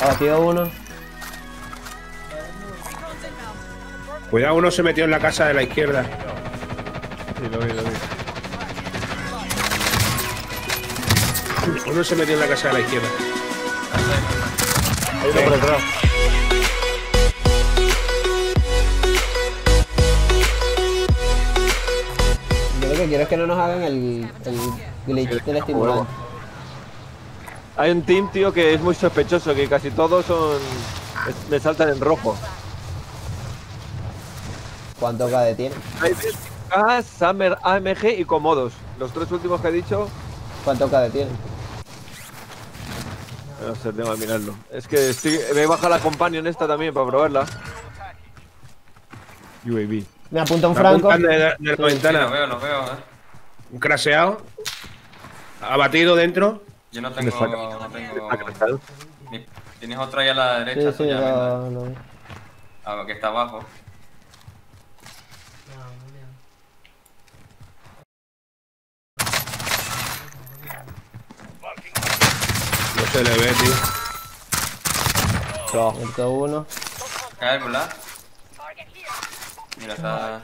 Ha batido uno. Cuidado, uno se metió en la casa de la izquierda. Sí, lo vi, lo vi. Uno se metió en la casa de la izquierda. Hay uno por detrás. Yo lo que quiero es que no nos hagan el, el glitch del estimulante. Hay un team, tío, que es muy sospechoso, que casi todos son. Me saltan en rojo. ¿Cuánto KD tiene? Hay K, Summer, AMG y Comodos. Los tres últimos que he dicho, ¿Cuánto KD tiene? no sé, tengo que mirarlo. Es que estoy, me he bajado la companion esta también para probarla. UAV. Me apunta un Me franco. apuntan de, de la Sí, ventana. lo veo, lo veo, eh. Un craseado. Abatido dentro. Yo no tengo. saca- No tengo. Ah, Tienes otra ahí a la Sí, derecha, sí, tuya, ¿verdad? lo, lo vi. Ah, que está abajo. No se le ve, tío. Muerto uno. ¿Cae lado? Mira, está.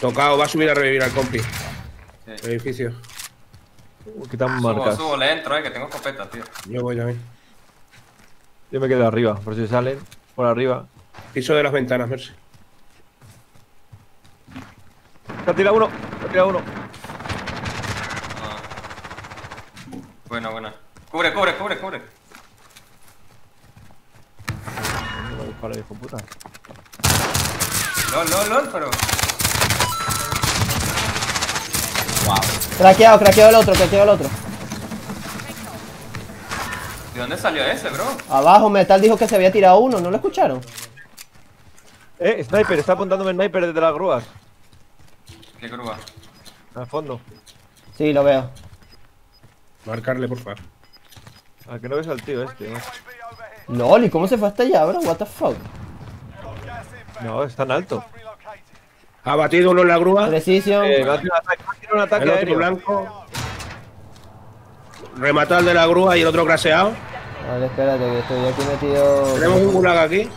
Tocado, va a subir a revivir al compi. Sí. El edificio. Uh, Quitan Subo, marcas. subo, le entro, eh, que tengo escopeta, tío. Yo voy también. Yo me quedo arriba, por si salen. Por arriba. Piso de las ventanas, Mercy. Se ha tirado uno. Se ha tirado uno. Ah. Bueno, bueno. Cubre, cubre, cubre, cubre. No me dispara, hijo puta. LOL, LOL, LOL, pero. Craqueado, craqueado el otro, craqueado el otro. ¿De dónde salió ese, bro? Abajo Metal dijo que se había tirado uno, ¿no lo escucharon? Eh, sniper, está apuntándome el sniper desde las grúas. ¿Qué grúa? Al fondo. Sí, lo veo. Marcarle, por favor. A que no ves al tío este, ¿no? LOL, ¿y cómo se fue hasta allá, bro? What the fuck? No, es tan alto. Ha batido uno en la grúa. Precision. Eh, un ataque, un El otro aéreo. blanco. Rematado el de la grúa y el otro craseado. Vale, espérate, que estoy aquí metido. Tenemos un gulag aquí.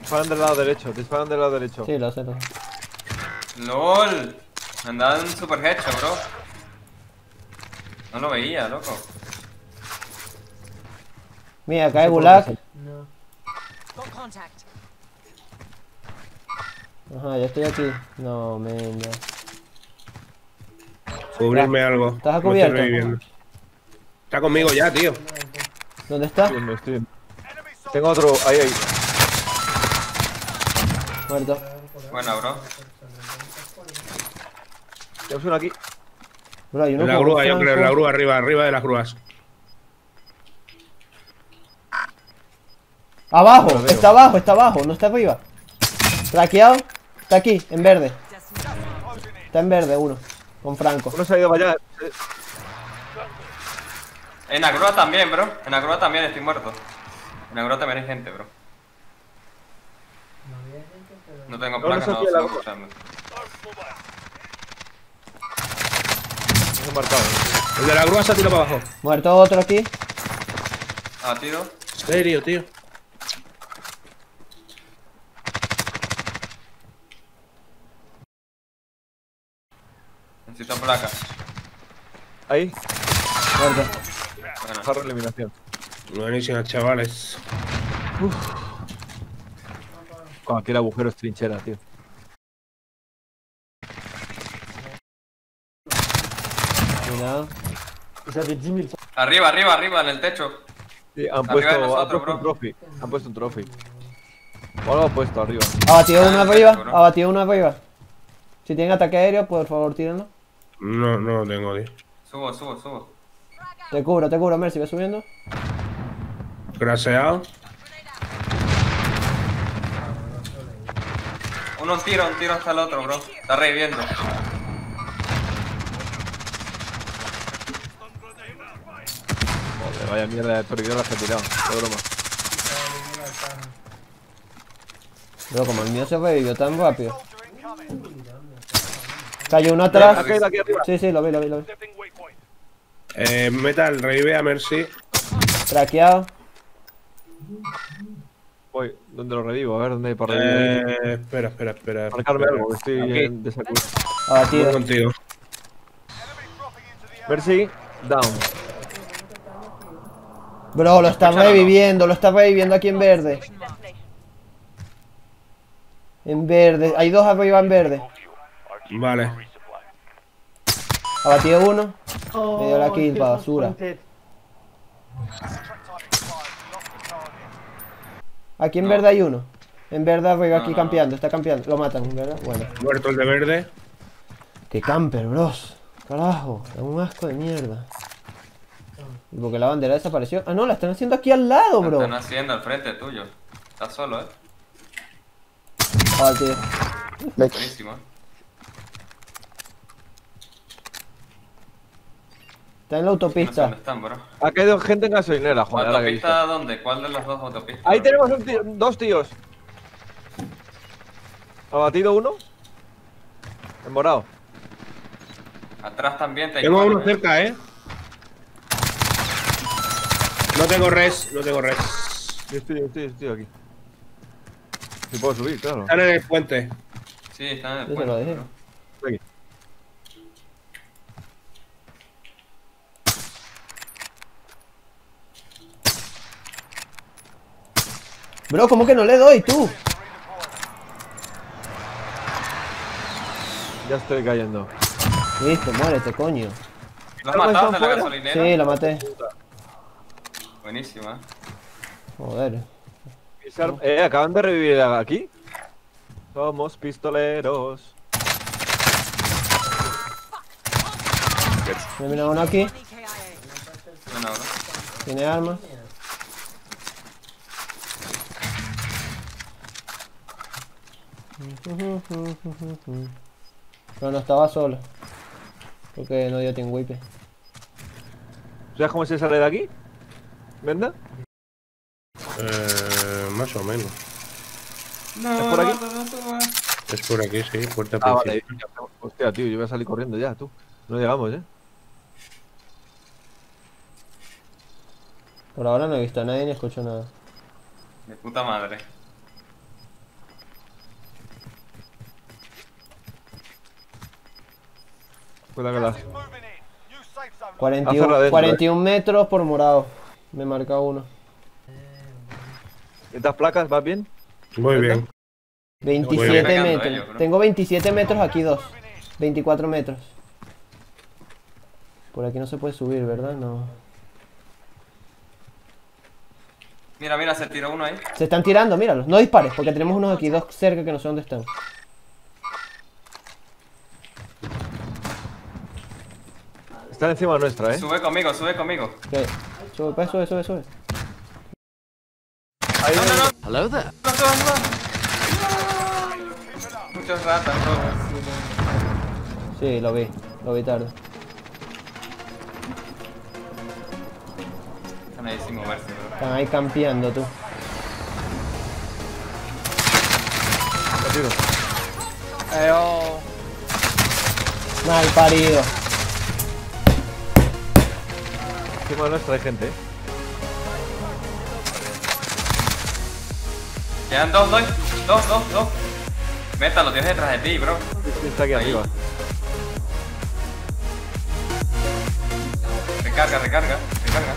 Disparan del lado derecho, disparan del lado derecho. Sí, lo sé, lo sé. LOL. Me andaban super hecho, bro. No lo veía, loco. Mira, hay Gulag. Got contact. Ajá, yo estoy aquí. No, men, ya. Cubrirme algo. ¿Estás a cubierto? Está conmigo ya, tío. ¿Dónde está? Estoy. Tengo otro, ahí, ahí. Muerto. Buena, bro. Tenemos uno aquí. Bro, hay uno En la grúa, yo creo, en la grúa arriba, arriba de las grúas. Abajo, está abajo, está abajo, no está arriba. Craqueado. Está aquí, en verde. Está en verde uno. Con Franco. Uno se ha ido para allá. Eh, En la grúa también, bro. En la grúa también estoy muerto. En la grúa también hay gente, bro. No tengo No, no placa, no sigo grúa. escuchando. No marcado. El de la grúa se ha tirado para abajo. Muerto otro aquí. Abatido. ¿En serio, tío? Necesito placa. Ahí. Bueno. jarro eliminación. Buenísimas, chavales. Cualquier agujero es trinchera, tío. Cuidado. Arriba, arriba, arriba, en el techo. Sí, han Arriba puesto, han puesto un trophy. Han puesto un trophy. O algo han puesto arriba. Abatido uno Ah, arriba. seguro. Abatido uno arriba. Si tienen ataque aéreo, por favor, tírenlo. No, no lo tengo, tío. Subo, subo, subo. Te cubro, te cubro, Mercy, ve subiendo. Craseado. Uno un tiro, un tiro hasta el otro, bro. Está reviviendo. Joder, vaya mierda de torridora que ha tirado. Qué broma. Pero como el mío se revivió tan rápido. Cayó uno atrás. Aquí. Sí, sí, lo vi, lo vi, lo vi. Eh, Metal, revive a Mercy. Traqueado. Voy, ¿dónde lo revivo? A ver, ¿dónde hay para revivir? Eh, espera, espera, espera. Marcarme espera. algo, que estoy Aquí, en desacuerdo. voy Abatido. contigo. Mercy, down. Bro, lo está Escúchalo, ¿no? reviviendo, lo está reviviendo aquí en verde. En verde. Hay dos arriba en verde. Vale. Abatido uno. Me dio la kill, pa' basura. Aquí en verde hay uno. En verde aquí No, no, campeando, está campeando. Lo matan, ¿verdad? Bueno. Muerto el de verde. Que camper, bros. Carajo, da un asco de mierda. ¿Y por qué la bandera desapareció? Ah, no, la están haciendo aquí al lado, bro. están haciendo al frente tuyo. Estás solo, eh. Abatido. Buenísimo. Está en la No sé autopista. dónde están, bro. Ha caído gente en gasolinera, joder, visto. ¿Autopista dónde? ¿Cuál de los dos autopistas? Ahí tenemos un tío- dos tíos. ¿Ha batido uno? En morado. Atrás también te Tengo a uno disparan, eh. cerca, eh. No tengo res, no tengo res. Yo estoy, yo estoy, yo estoy aquí. Si puedo subir, claro. Están en el puente. Sí, están en el Yo puente, lo dejé. bro. Aquí. Bro, ¿cómo que no le doy tú? Ya estoy cayendo. Listo, muérete, coño. ¿Lo has ¿Están matado en la gasolinera? Sí, lo maté. Buenísima. Joder. Eh, acaban de revivir aquí. Somos pistoleros. Me viene uno aquí. Tiene armas. Pero no estaba solo. Porque no dio team wipe. ¿Sabes cómo se sale de aquí? ¿Venda? Eh, más o menos. No, ¿Es por aquí? no, no, no, no. Es por aquí, sí, puerta Ah, vale. principal. Hostia, tío, yo voy a salir corriendo ya, tú. No llegamos, eh. Por ahora no he visto a nadie ni escucho nada. De puta madre. Cuidado que las. 41, cerrado dentro, 41 metros por morado. Me marca uno. ¿Estas placas? ¿Vas bien? Muy bien. 27 pegando metros. ellos. Tengo 27 metros aquí, dos. 24 metros. Por aquí no se puede subir, ¿verdad? No. Mira, mira, se tiró uno ahí. Se están tirando, míralos. No dispares, porque tenemos unos aquí, dos cerca que no sé dónde están. Están encima nuestra, eh. Sube conmigo, sube conmigo. Ok. Sube, pues, sube, sube, sube. Ahí No, no, no. Hello there. No, no, no. Muchos ratas, bro. Sí, lo vi. Lo vi tarde. Están ahí sin moverse, bro. Están ahí campeando, tú. tiro. Mal parido. Encima nuestra hay gente, eh. Quedan dos, dos, dos, dos, dos. Meta, lo tienes detrás de ti, bro. Está aquí Ahí. arriba. Recarga, recarga, recarga.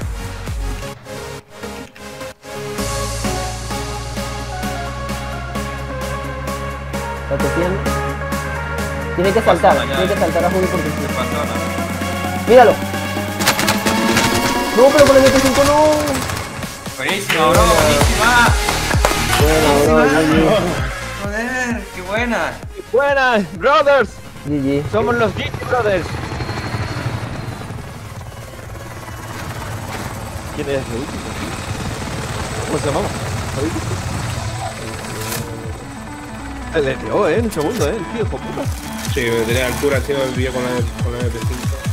Tiene. Tiene que saltar, tiene que saltar a Juli porque. ¡Míralo! No, pero con el MP5 no. Buenísima, bro, buenísima. Buena, bro, Joder, qué buena. ¡Buenas, brothers! GG. GG. Somos los Geek Brothers. ¿Quién es ese último? ¿Cómo se llamaba? Le dio, eh, en un segundo, eh, el tío, hijo puta. Sí, tenía altura, tío, el vídeo con la, con la MP5.